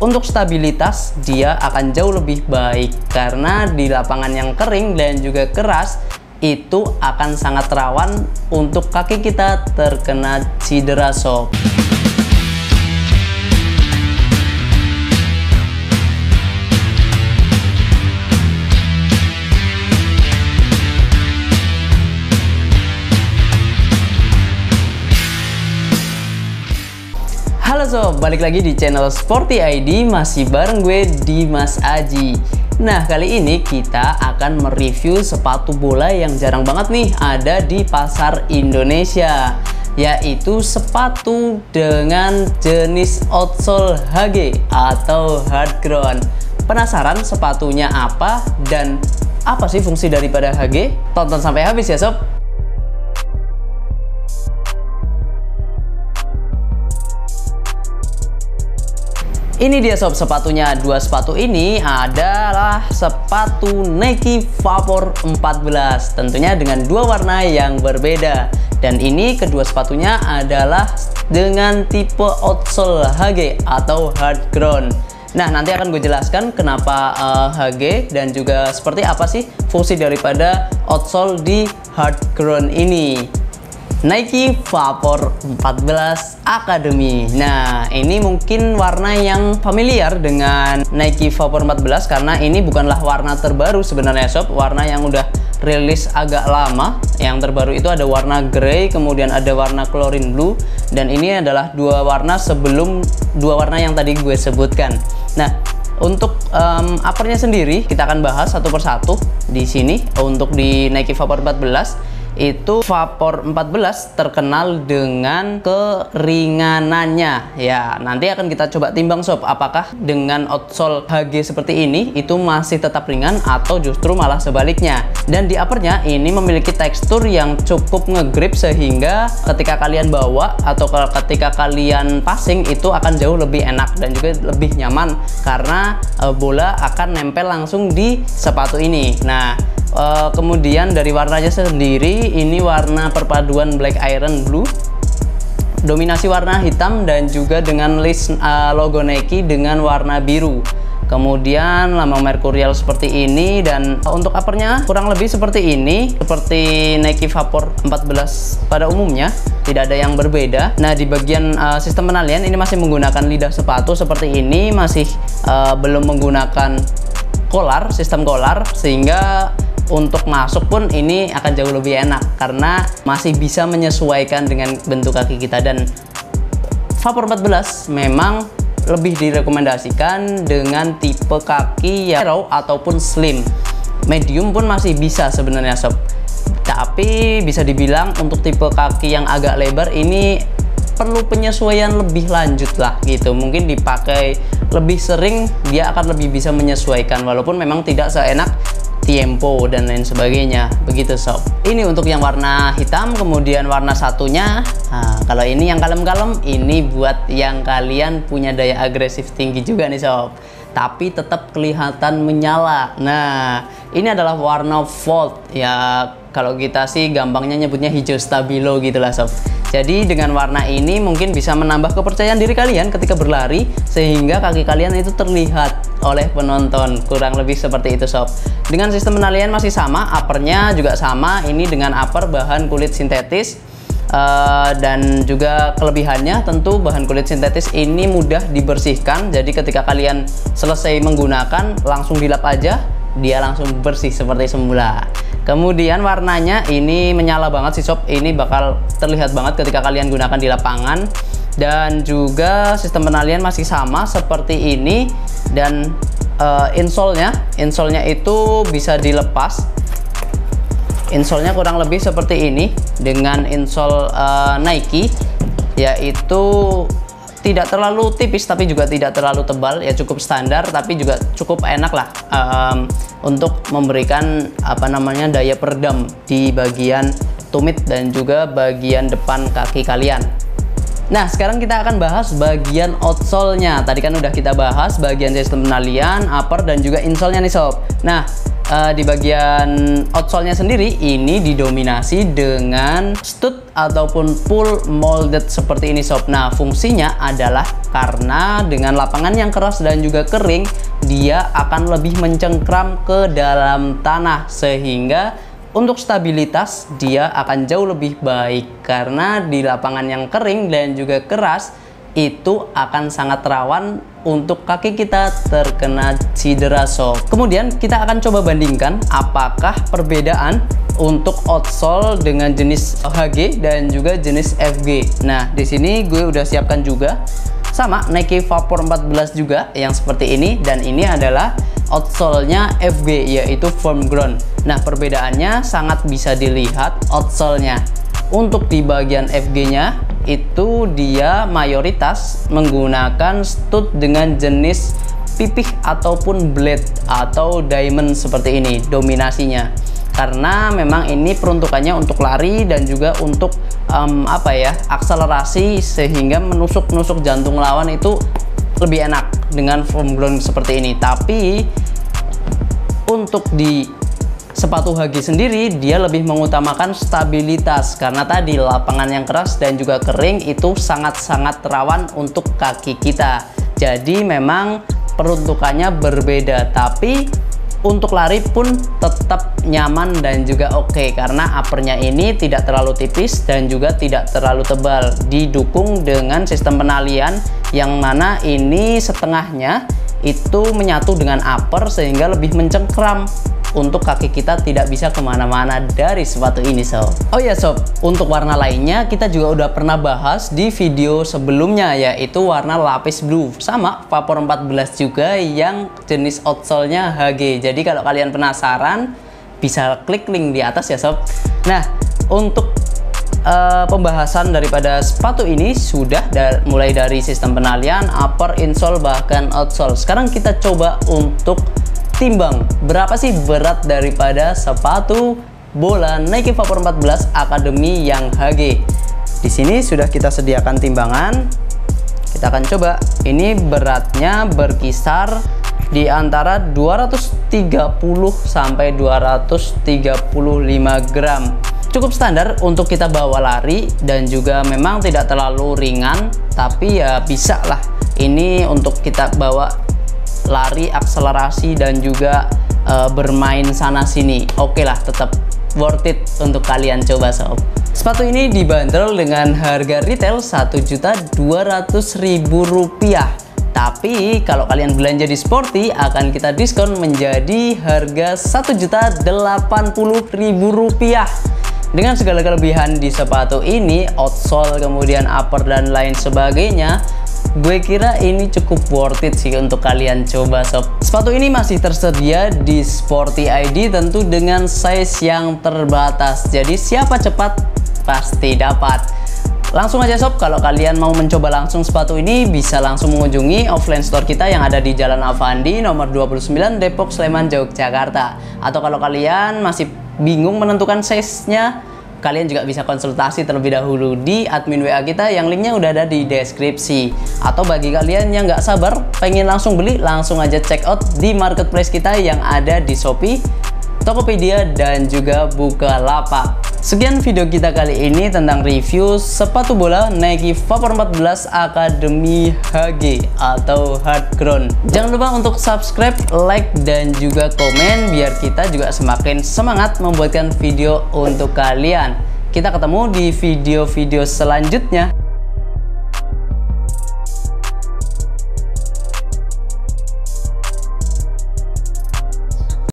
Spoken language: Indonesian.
untuk stabilitas dia akan jauh lebih baik karena di lapangan yang kering dan juga keras itu akan sangat rawan untuk kaki kita terkena cedera sob. Sob, balik lagi di channel Sporty ID masih bareng gue Dimas Aji. Nah, kali ini kita akan mereview sepatu bola yang jarang banget nih ada di pasar Indonesia, yaitu sepatu dengan jenis outsole HG atau hard ground. Penasaran sepatunya apa dan apa sih fungsi daripada HG? Tonton sampai habis ya sob. Ini dia sob sepatunya. Dua sepatu ini adalah sepatu Nike Vapor 14. Tentunya dengan dua warna yang berbeda. Dan ini kedua sepatunya adalah dengan tipe outsole HG atau hard ground. Nah, nanti akan gue jelaskan kenapa uh, eh, HG dan juga seperti apa sih fungsi daripada outsole di hard ground ini. Nike Vapor 14 Academy. Nah ini mungkin warna yang familiar dengan Nike Vapor 14 karena ini bukanlah warna terbaru sebenarnya sob. Warna yang udah rilis agak lama. Yang terbaru itu ada warna grey kemudian ada warna chlorine blue Dan ini adalah dua warna sebelum dua warna yang tadi gue sebutkan. Nah untuk um, uppernya sendiri kita akan bahas satu persatu di sini. Untuk di Nike Vapor 14 itu Vapor 14 terkenal dengan keringanannya. Ya nanti akan kita coba timbang sob. Apakah dengan outsole HG seperti ini itu masih tetap ringan atau justru malah sebaliknya? Dan di uppernya ini memiliki tekstur yang cukup ngegrip sehingga ketika kalian bawa atau ketika kalian passing itu akan jauh lebih enak dan juga lebih nyaman karena e, bola akan nempel langsung di sepatu ini. Nah Uh, kemudian dari warnanya sendiri ini warna perpaduan black iron blue. Dominasi warna hitam dan juga dengan list uh, logo Nike dengan warna biru. Kemudian lambang merkurial seperti ini dan untuk uppernya kurang lebih seperti ini seperti Nike Vapor 14 pada umumnya tidak ada yang berbeda. Nah di bagian uh, sistem penalian ini masih menggunakan lidah sepatu seperti ini masih uh, belum menggunakan kolar sistem kolar sehingga untuk masuk pun ini akan jauh lebih enak karena masih bisa menyesuaikan dengan bentuk kaki kita. Dan Vapor 14 memang lebih direkomendasikan dengan tipe kaki yang narrow ataupun slim. Medium pun masih bisa sebenarnya sob. Tapi bisa dibilang untuk tipe kaki yang agak lebar ini perlu penyesuaian lebih lanjut lah gitu. Mungkin dipakai lebih sering dia akan lebih bisa menyesuaikan. Walaupun memang tidak seenak Tiempo dan lain sebagainya. Begitu sob. Ini untuk yang warna hitam kemudian warna satunya. Nah, kalau ini yang kalem-kalem ini buat yang kalian punya daya agresif tinggi juga nih sob. Tapi tetap kelihatan menyala. Nah ini adalah warna volt. Ya kalau kita sih gampangnya nyebutnya hijau stabilo gitulah sob jadi dengan warna ini mungkin bisa menambah kepercayaan diri kalian ketika berlari sehingga kaki kalian itu terlihat oleh penonton. Kurang lebih seperti itu sob. Dengan sistem penalian masih sama, uppernya juga sama. Ini dengan upper bahan kulit sintetis. Uh, dan juga kelebihannya tentu bahan kulit sintetis ini mudah dibersihkan jadi ketika kalian selesai menggunakan langsung dilap aja dia langsung bersih seperti semula kemudian warnanya ini menyala banget sih sob. Ini bakal terlihat banget ketika kalian gunakan di lapangan. Dan juga sistem penalian masih sama seperti ini. Dan uh, insole-nya insole-nya itu bisa dilepas. Insole-nya kurang lebih seperti ini dengan insole uh, Nike yaitu tidak terlalu tipis tapi juga tidak terlalu tebal ya cukup standar tapi juga cukup enak lah um, untuk memberikan apa namanya daya peredam di bagian tumit dan juga bagian depan kaki kalian Nah, sekarang kita akan bahas bagian outsole-nya. Tadi kan udah kita bahas bagian sistem penalian, upper, dan juga insole-nya nih sob. Nah, uh, di bagian outsole-nya sendiri ini didominasi dengan stud ataupun full molded seperti ini sob. Nah, fungsinya adalah karena dengan lapangan yang keras dan juga kering, dia akan lebih mencengkram ke dalam tanah sehingga untuk stabilitas dia akan jauh lebih baik karena di lapangan yang kering dan juga keras itu akan sangat rawan untuk kaki kita terkena cedera so. Kemudian kita akan coba bandingkan apakah perbedaan untuk outsole dengan jenis HG dan juga jenis FG. Nah, di sini gue udah siapkan juga sama Nike Vapor 14 juga yang seperti ini dan ini adalah outsole-nya FG yaitu firm ground. Nah, perbedaannya sangat bisa dilihat outsole-nya. Untuk di bagian FG-nya itu dia mayoritas menggunakan stud dengan jenis pipih ataupun blade atau diamond seperti ini dominasinya. Karena memang ini peruntukannya untuk lari dan juga untuk um, apa ya akselerasi sehingga menusuk-nusuk jantung lawan itu lebih enak dengan foam ground seperti ini. Tapi untuk di sepatu Hagi sendiri dia lebih mengutamakan stabilitas. Karena tadi lapangan yang keras dan juga kering itu sangat-sangat rawan untuk kaki kita. Jadi memang peruntukannya berbeda. Tapi untuk lari pun tetap nyaman dan juga oke. Okay, karena uppernya ini tidak terlalu tipis dan juga tidak terlalu tebal. Didukung dengan sistem penalian yang mana ini setengahnya itu menyatu dengan upper sehingga lebih mencengkram untuk kaki kita tidak bisa ke mana-mana dari sepatu ini sob. Oh ya sob. Untuk warna lainnya kita juga udah pernah bahas di video sebelumnya yaitu warna lapis blue sama Vapor 14 juga yang jenis outsole-nya HG jadi kalau kalian penasaran bisa klik link di atas ya sob. Nah untuk uh, pembahasan daripada sepatu ini sudah da mulai dari sistem penalian, upper, insole, bahkan outsole. Sekarang kita coba untuk timbang berapa sih berat daripada sepatu bola Nike Vapor 14 Academy yang HG. Di sini sudah kita sediakan timbangan. Kita akan coba. Ini beratnya berkisar di antara 230 sampai 235 gram. Cukup standar untuk kita bawa lari dan juga memang tidak terlalu ringan, tapi ya bisa lah. Ini untuk kita bawa lari, akselerasi dan juga uh, bermain sana sini. Oke okay lah, tetap worth it untuk kalian coba sob. Sepatu ini dibanderol dengan harga retail Rp1.200.000. Tapi kalau kalian belanja di Sporty akan kita diskon menjadi harga Rp1.080.000. Dengan segala kelebihan di sepatu ini, outsole, kemudian upper dan lain sebagainya, gue kira ini cukup worth it sih untuk kalian coba sob. Sepatu ini masih tersedia di Sporty ID tentu dengan size yang terbatas. Jadi siapa cepat pasti dapat. Langsung aja sob. Kalau kalian mau mencoba langsung sepatu ini bisa langsung mengunjungi offline store kita yang ada di Jalan Avandi nomor 29 Depok Sleman Yogyakarta. Atau kalau kalian masih bingung menentukan size-nya kalian juga bisa konsultasi terlebih dahulu di admin WA kita yang linknya udah ada di deskripsi. Atau bagi kalian yang nggak sabar pengen langsung beli langsung aja check out di marketplace kita yang ada di Shopee Tokopedia dan juga Bukalapak Sekian video kita kali ini tentang review sepatu bola Nike Vapor 14 Academy HG atau Hard Ground. Jangan lupa untuk subscribe, like, dan juga komen biar kita juga semakin semangat membuatkan video untuk kalian. Kita ketemu di video-video selanjutnya.